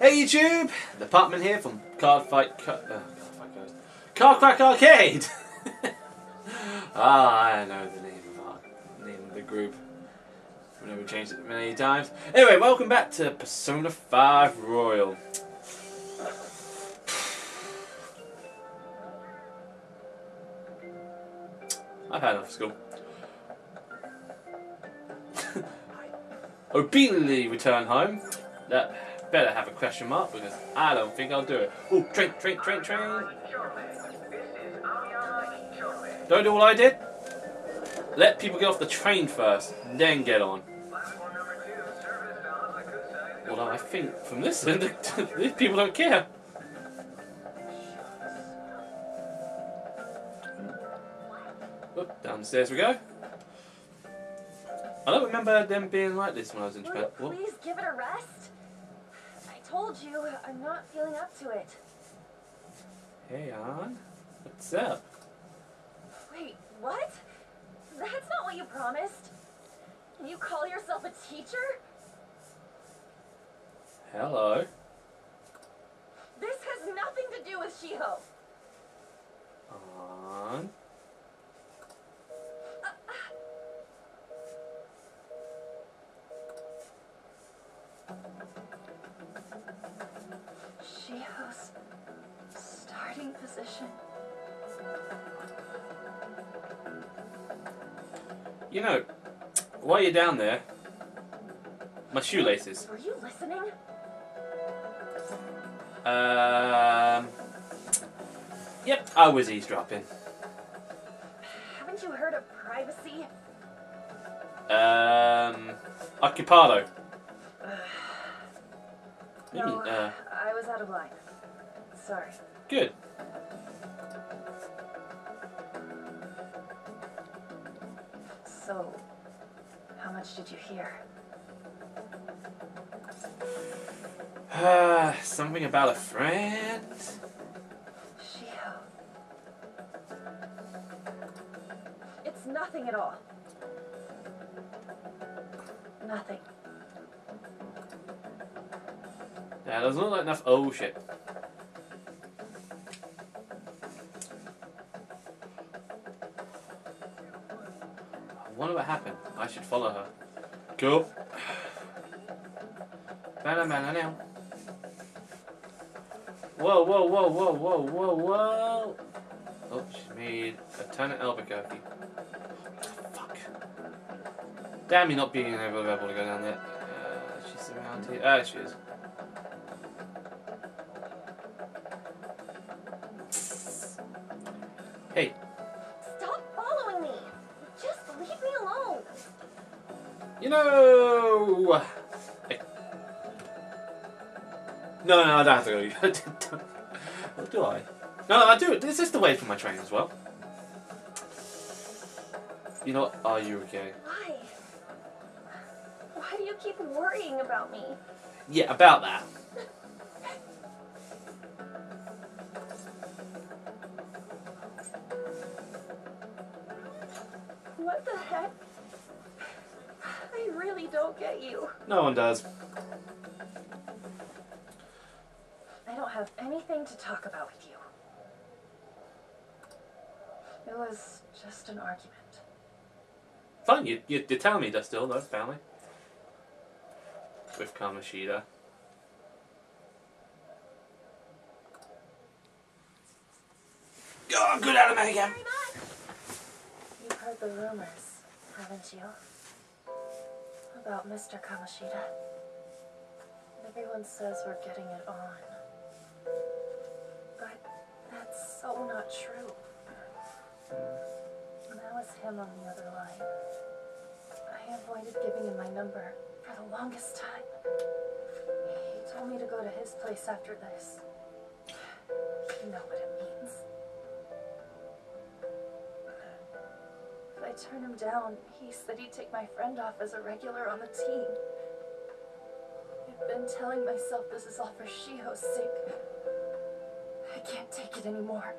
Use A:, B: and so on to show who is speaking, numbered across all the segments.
A: Hey YouTube, the Putman here from Card Fight uh, Fight Coast. Card Crack Arcade. ah, I know the name of our name of the group. I know we changed it many times. Anyway, welcome back to Persona 5 Royal. I've had enough school. Obediently return home. That better have a question mark because I don't think I'll do it. Oh, train, train, train, train. Don't do what I did. Let people get off the train first, then get on. Well, I think from this end, these people don't care. Oop, downstairs we go. I don't remember them being like this when I was in Japan. What?
B: please give it a rest? I told you, I'm not feeling up to it.
A: Hey, Ann. What's up?
B: Wait, what? That's not what you promised. Can you call yourself a teacher?
A: Hello.
B: This has nothing to do with Shiho.
A: Ann.
B: Position.
A: You know, while you're down there, my shoelaces.
B: Were you listening?
A: Um. Yep, I was eavesdropping.
B: Haven't you heard of privacy?
A: Um. Occupado.
B: No,
A: mean, uh,
B: I was out of line. Sorry.
A: good.
B: So, how much did you hear?
A: Uh, something about a friend?
B: Shiho. It's nothing at all. Nothing.
A: Yeah, doesn't look like enough. Oh shit. Wonder what happened. I should follow her. Cool. Banana, banana, now. Whoa, whoa, whoa, whoa, whoa, whoa, whoa. Oh, she's made a ton of Albuquerque. Fuck. Damn me not being able to go down there. Uh, she's around here. Ah, she is. Know. Hey. No, no, I don't have to go. What do I? No, I do. This is the way for my train as well. You know what? Are you okay?
B: Why? Why do you keep worrying about me?
A: Yeah, about that.
B: What the heck? Don't get you.
A: No one does.
B: I don't have anything to talk about with you. It was just an argument.
A: Fine, you, you, you're telling me that still, though, family. With Kamoshida. Oh, good anime again.
B: You've heard the rumors, haven't you? About Mr. Kamoshida. Everyone says we're getting it on. But that's so not true. That was him on the other line. I avoided giving him my number for the longest time. He told me to go to his place after this. You know what it turn him down, he said he'd take my friend off as a regular on the team. I've been telling myself this is all for Shiho's sake. I can't take it anymore.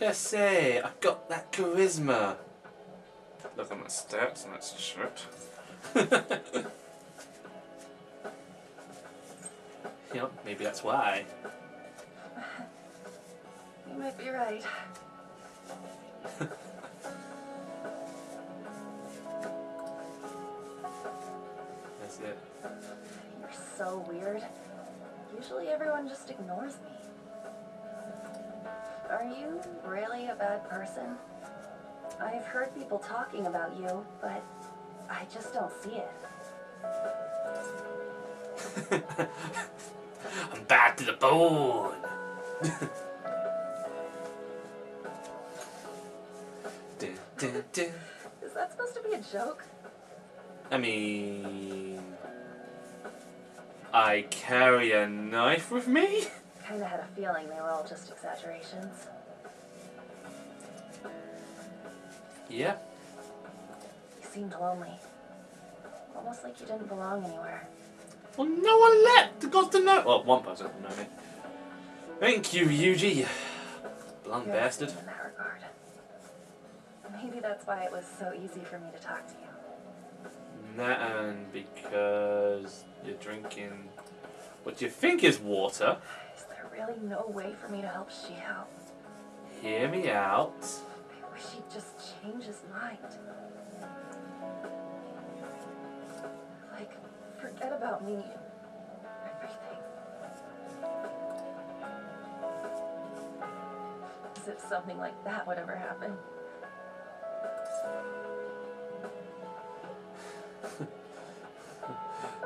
B: What
A: can I say? I've got that charisma. Look at my stats and that's shit. you know, maybe that's why.
B: You might be right.
A: That's it.
B: You're so weird. Usually everyone just ignores me. Are you really a bad person? I've heard people talking about you, but I just don't see it.
A: I'm bad to the bone. dun, dun, dun.
B: Is that supposed to be a joke?
A: I mean, I carry a knife with me.
B: I kinda had a feeling they were all just exaggerations.
A: Yeah.
B: You seemed lonely. Almost like you didn't belong anywhere.
A: Well, no one left. Got to know. Well, one person know me. Thank you, Yuji. Blunt
B: You're
A: bastard.
B: in that regard. Maybe that's why it was so easy for me to talk to you.
A: That and because you're drinking what you think is water.
B: Really no way for me to help Shiho?
A: Hear me out.
B: I wish he'd just change his mind. Like, forget about me. Everything. As if something like that would ever happen.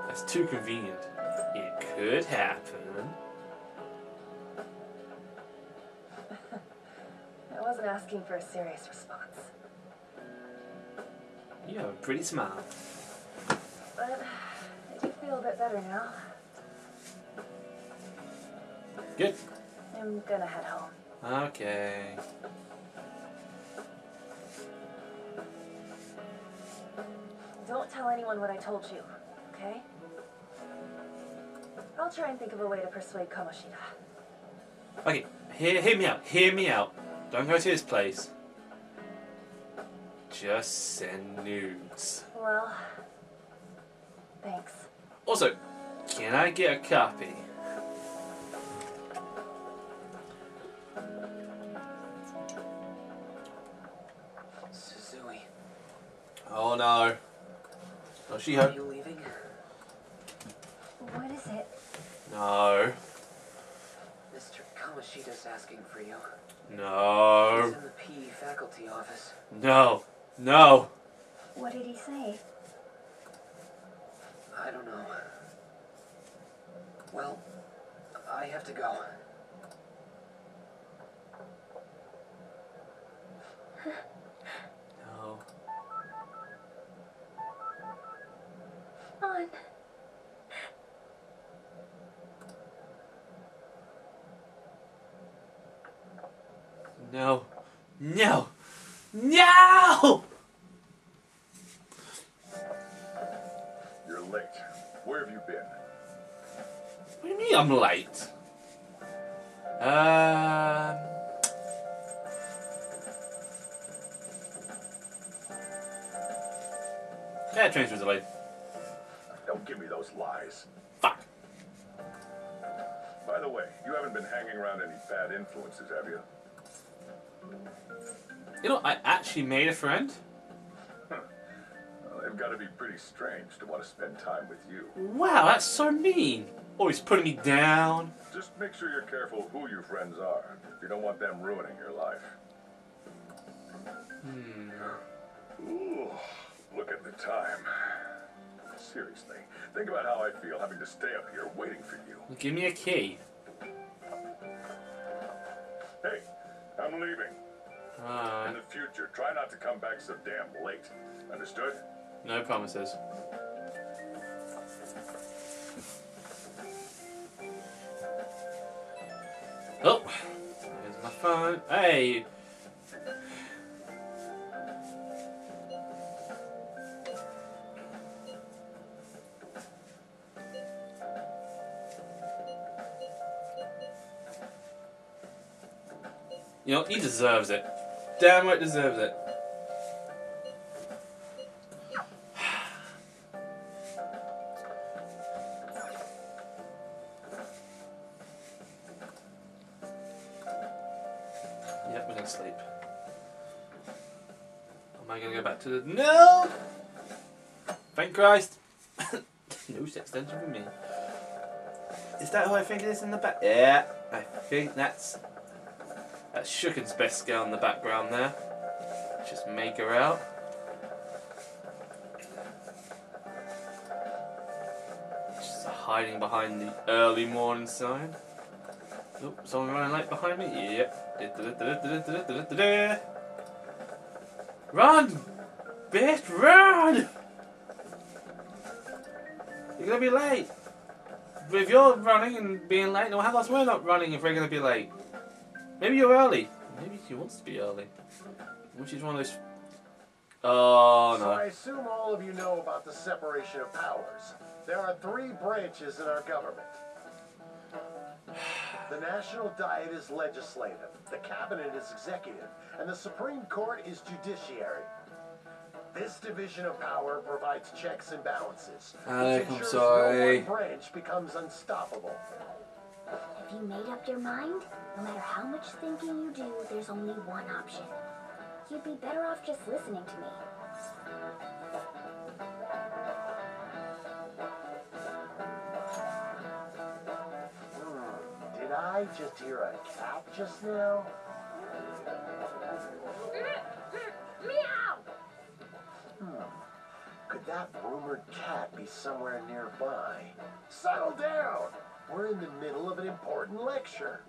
A: That's too convenient. It could happen.
B: Wasn't asking for a serious response.
A: You have a pretty smile.
B: But uh, I do feel a bit better now.
A: Good.
B: I'm gonna head home.
A: Okay.
B: Don't tell anyone what I told you, okay? I'll try and think of a way to persuade Kamoshida.
A: Okay. Hear, hear me out. Hear me out. Don't go to his place. Just send nudes.
B: Well, thanks.
A: Also, can I get a copy?
C: Suzui,
A: Oh no. Oh, she
C: are you leaving?
B: What is it?
A: No.
C: Mr. Kamoshida's asking for you.
A: No.
C: He's in the PE faculty office.
A: No. No.
B: What did he say?
C: I don't know. Well, I have to go.
A: No.
B: On.
A: No. No. No!
D: You're late. Where have you been?
A: What do you mean I'm late? Um. Yeah, trains was delayed.
D: Don't give me those lies.
A: Fuck.
D: By the way, you haven't been hanging around any bad influences, have you?
A: You know, I actually made a friend.
D: Well, they've got to be pretty strange to want to spend time with you.
A: Wow, that's so mean. Always putting me down.
D: Just make sure you're careful who your friends are. If you don't want them ruining your life.
A: Hmm.
D: Ooh, look at the time. Seriously, think about how I feel having to stay up here waiting for you.
A: Give me a key.
D: Hey, I'm leaving. Uh,
A: In
D: the future, try not to come back so damn late. Understood?
A: No promises. Oh, there's my phone. Hey. You know, he deserves it. Damn right deserves it. Yep, we're gonna sleep. Am I gonna go back to the. No! Thank Christ! no sex tension for me. Is that who I think it is in the back? Yeah, I think that's. That's Shujin's best girl in the background there. Just make her out. She's hiding behind the early morning sign. Oh, someone running late behind me? Yep. Run! Bitch, run! You're gonna be late. If you're running and being late, then how else we're not running if we're gonna be late? Maybe you're early. Maybe she wants to be early. Maybe she's one of those. Oh no.
E: So I assume all of you know about the separation of powers. There are three branches in our government. The National Diet is legislative, the Cabinet is executive, and the Supreme Court is judiciary. This division of power provides checks and balances,
A: Alec,
E: which
A: I'm
E: ensures
A: sorry.
E: no one branch becomes unstoppable.
F: Have you made up your mind? No matter how much thinking you do, there's only one option. You'd be better off just listening to me.
E: Hmm, did I just hear a cat just now?
F: Meow!
E: Hmm. Could that rumored cat be somewhere nearby? Settle down! We're in the middle of an important lecture.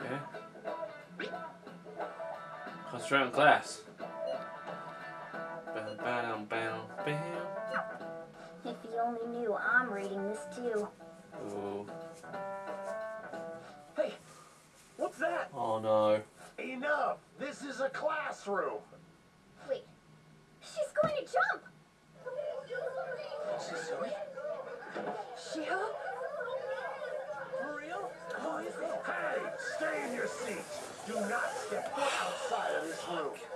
A: Okay. Concentrate on class. Bam, bam, bam, bam.
F: If you only knew I'm reading this too.
A: Ooh.
E: Hey, what's that?
A: Oh no.
E: Enough! This is a classroom!
F: She's going to jump!
B: Shiho?
E: For real? Oh, Hey, stay in your seat! Do not step foot outside of this room.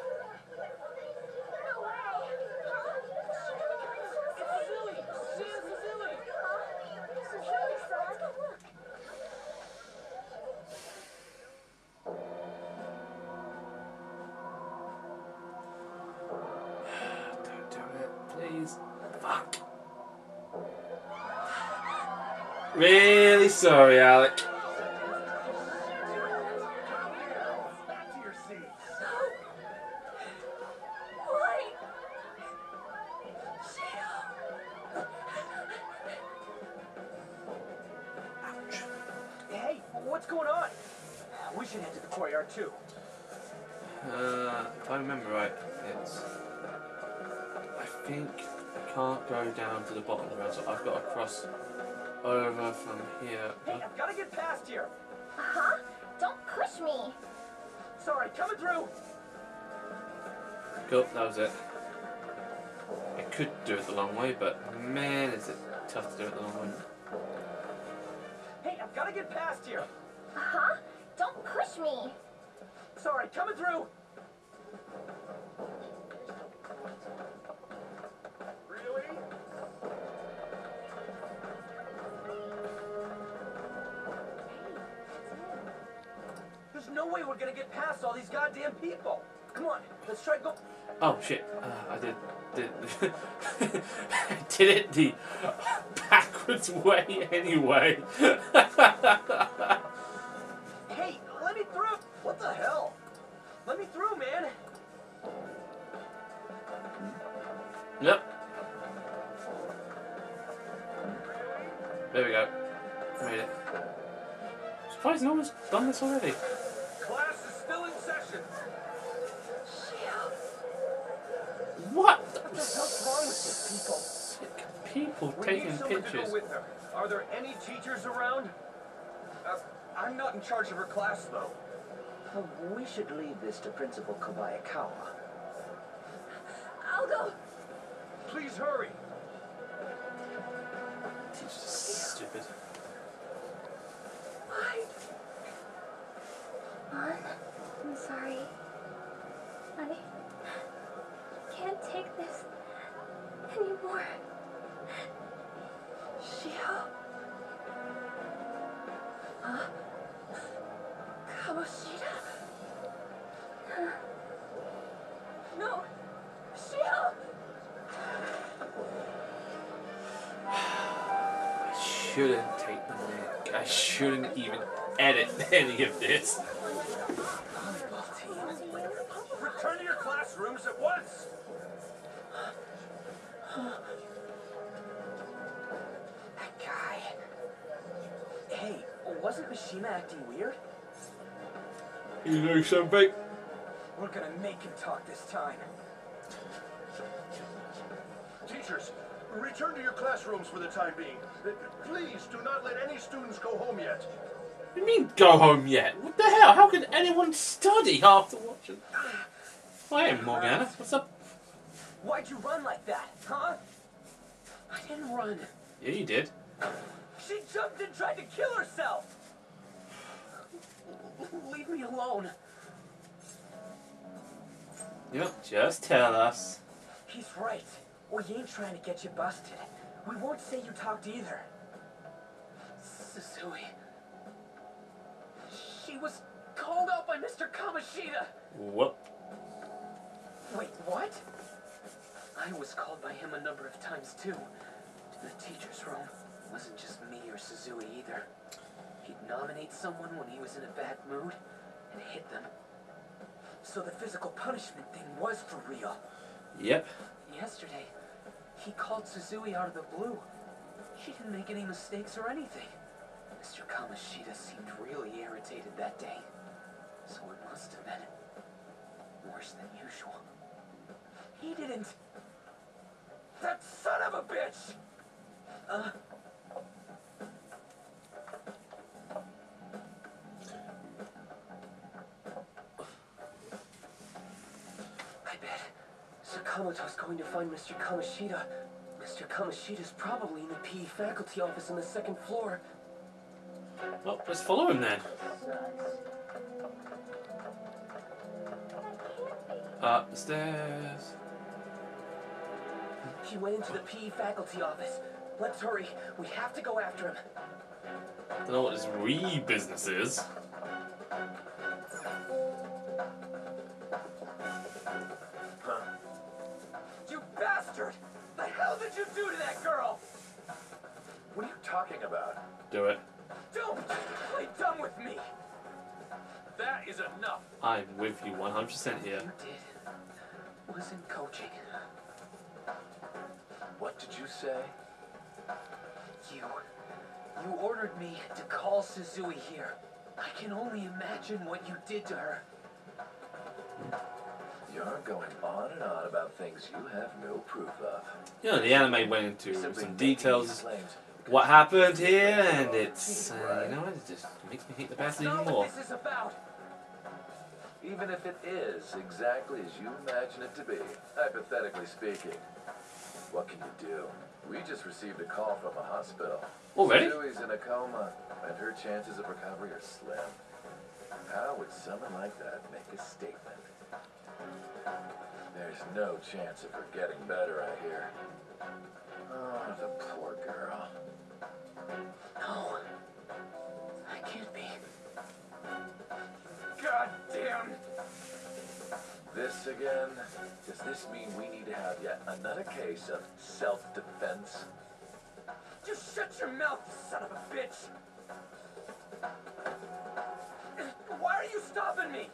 A: Uh, if I remember right, it's. I think I can't go down to the bottom of the road, so I've got to cross over from here.
C: Hey, I've got to get past here.
F: Uh huh? Don't push me!
C: Sorry, coming through.
A: Cool, that was it. I could do it the long way, but man, is it tough to do it the long way.
C: Hey, I've got to get past here.
F: Uh huh? Don't push me!
C: Sorry, coming through. No way we're gonna get past all these goddamn people. Come on, let's try go.
A: Oh shit! Uh, I did did I did it the backwards way anyway.
C: Hey, let me through. What the hell? Let me through, man.
A: yep. There we go. Made it. Surprised no one's done this already. Taking
C: need someone to
A: pictures.
C: go with her. Are there any teachers around? Uh, I'm not in charge of her class, though.
G: Well, we should leave this to Principal Kobayakawa.
B: I'll go.
C: Please hurry.
A: Teacher's stupid.
B: Why?
F: Mom, I'm sorry. I can't take this anymore.
A: Shouldn't take the mic. I shouldn't even edit any of this.
C: Return to your classrooms at once.
G: Wasn't Mishima acting weird?
A: You know something?
C: We're gonna make him talk this time.
E: Teachers, return to your classrooms for the time being. Please do not let any students go home yet.
A: What do you mean go home yet? What the hell? How could anyone study after watching? Hi, Morgana. What's up?
C: Why'd you run like that, huh?
G: I didn't run.
A: Yeah, you did.
C: She jumped and tried to kill herself.
G: Leave me alone.
A: Yep, just tell us.
G: He's right. We ain't trying to get you busted. We won't say you talked either. Suzui. She was called out by Mr. Kamoshida.
A: What?
G: Wait, what? I was called by him a number of times too. To the teacher's room. Wasn't just me or Suzui either. He'd nominate someone when he was in a bad mood and hit them. So the physical punishment thing was for real.
A: Yep.
G: Yesterday, he called Suzui out of the blue. She didn't make any mistakes or anything. Mr. Kamoshida seemed really irritated that day. So it must have been worse than usual. He didn't.
C: That son of a bitch!
G: Uh. Sakamoto's going to find Mr. Kamoshida. Mr. Kamoshida's probably in the PE faculty office on the second floor.
A: Well, let's follow him then. Up the stairs.
G: He went into the PE faculty office. Let's hurry. We have to go after him.
A: Don't know what his re business is.
C: You do to that girl?
E: What are you talking about?
A: Do it.
C: Don't play dumb with me! That is enough!
A: I'm with you 100% here.
G: You did. Was in coaching.
E: What did you say?
G: You. You ordered me to call Suzui here. I can only imagine what you did to her.
H: You're going on and on about things you have no proof of.
A: You know, the anime went into some details, what happened here, and it's, uh, you know what, it just makes me hate the
C: not
A: even more.
C: this is about!
H: Even if it is exactly as you imagine it to be, hypothetically speaking, what can you do? We just received a call from a hospital.
A: Already?
H: Suzui's in a coma, and her chances of recovery are slim. How would someone like that make a statement? There's no chance of her getting better, I hear. Oh, the poor girl.
G: No. I can't be.
C: God damn!
H: This again? Does this mean we need to have yet another case of self-defense?
C: Just shut your mouth, son of a bitch! Why are you stopping me?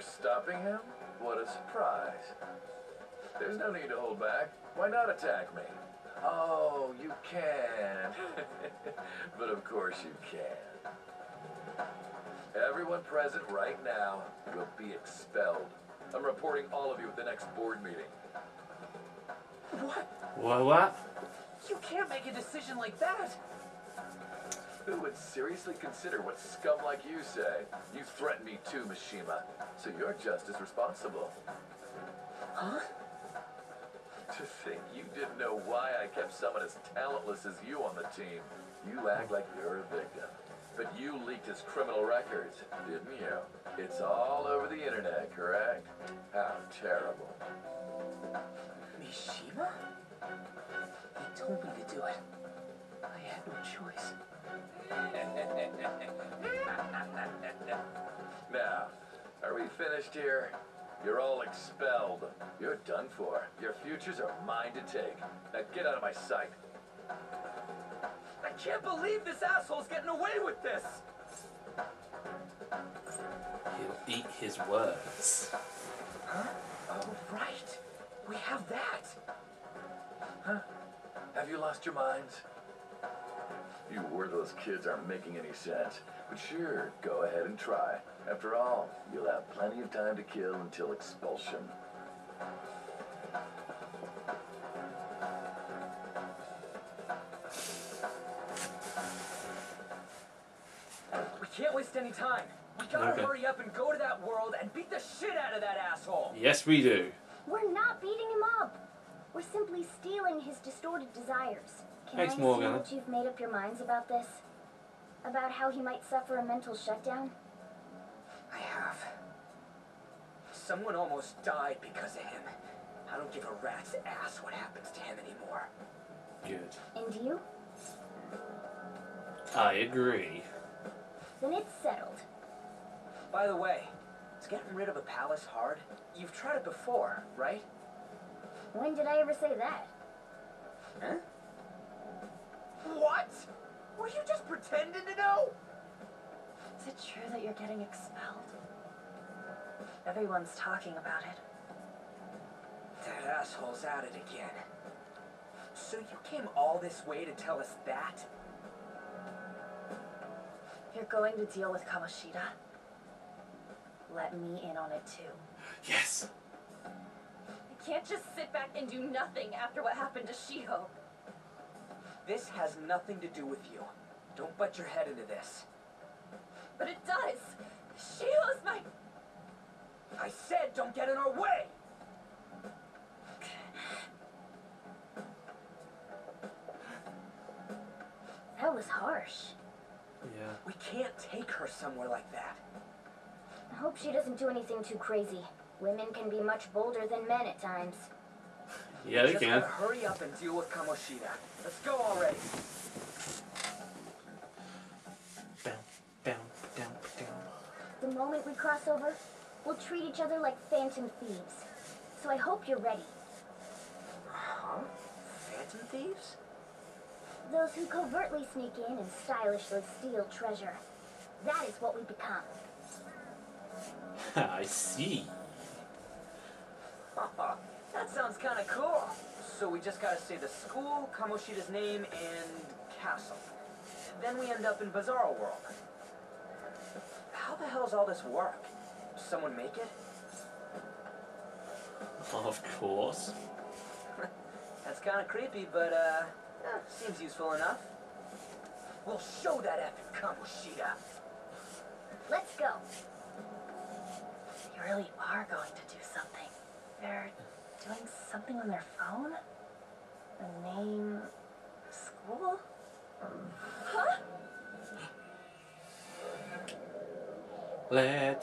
H: You're stopping him? What a surprise. There's no need to hold back. Why not attack me? Oh, you can. but of course you can. everyone present right now will be expelled. I'm reporting all of you at the next board meeting.
G: What?
A: What? What?
G: You can't make a decision like that.
H: Who would seriously consider what scum like you say? You threatened me too, Mishima, so you're just as responsible.
G: Huh?
H: To think you didn't know why I kept someone as talentless as you on the team. You act like you're a victim. But you leaked his criminal records, didn't you? It's all over the internet, correct? How terrible.
G: Mishima? He told me to do it. I had no choice.
H: Now, are we finished here? You're all expelled. You're done for. Your futures are mine to take. Now get out of my sight.
C: I can't believe this asshole's getting away with this.
A: He'll eat his words.
G: Huh? Oh, right. We have that. Huh?
H: Have you lost your minds? You worthless kids aren't making any sense. But sure, go ahead and try. After all, you'll have plenty of time to kill until expulsion.
C: We can't waste any time. We gotta
A: Okay.
C: hurry up and go to that world and beat the shit out of that asshole.
A: Yes, we do.
F: We're not beating him up. We're simply stealing his distorted desires. Can
A: Thanks,
F: I see
A: Morgana.
F: what you've made up your minds about this? About how he might suffer a mental shutdown?
G: I have. Someone almost died because of him. I don't give a rat's ass what happens to him anymore.
A: Good.
F: And you?
A: I agree.
F: Then it's settled.
G: By the way, is getting rid of a palace hard? You've tried it before, right?
F: When did I ever say that?
G: Huh?
C: What? Were you just pretending to know?
B: Is it true that you're getting expelled? Everyone's talking about it.
G: That asshole's at it again. So you came all this way to tell us that?
B: You're going to deal with Kamoshida? Let me in on it too.
A: Yes.
B: I can't just sit back and do nothing after what happened to Shiho.
G: This has nothing to do with you. Don't butt your head into this.
B: But it does. Shiho's my.
G: I said don't get in our way!
F: That was harsh.
A: Yeah.
G: We can't take her somewhere like that.
F: I hope she doesn't do anything too crazy. Women can be much bolder than men at times.
A: Yeah, they
G: Just
A: can.
G: hurry up and deal with Kamoshida. Let's go already.
A: Down, down, down, down.
F: The moment we cross over, we'll treat each other like phantom thieves. So I hope you're ready.
G: Huh? Phantom thieves?
F: Those who covertly sneak in and stylishly steal treasure. That is what we become.
A: I see.
G: That sounds kind of cool. So we just gotta say the school, Kamoshida's name, and castle. Then we end up in Bizarro World. How the hell's all this work? Someone make it?
A: Of course.
G: That's kind of creepy, but uh, seems useful enough. We'll show that effing Kamoshida.
F: Let's go.
B: You really are going to do something. They're doing something on their phone? The name. School? Huh?
A: Let's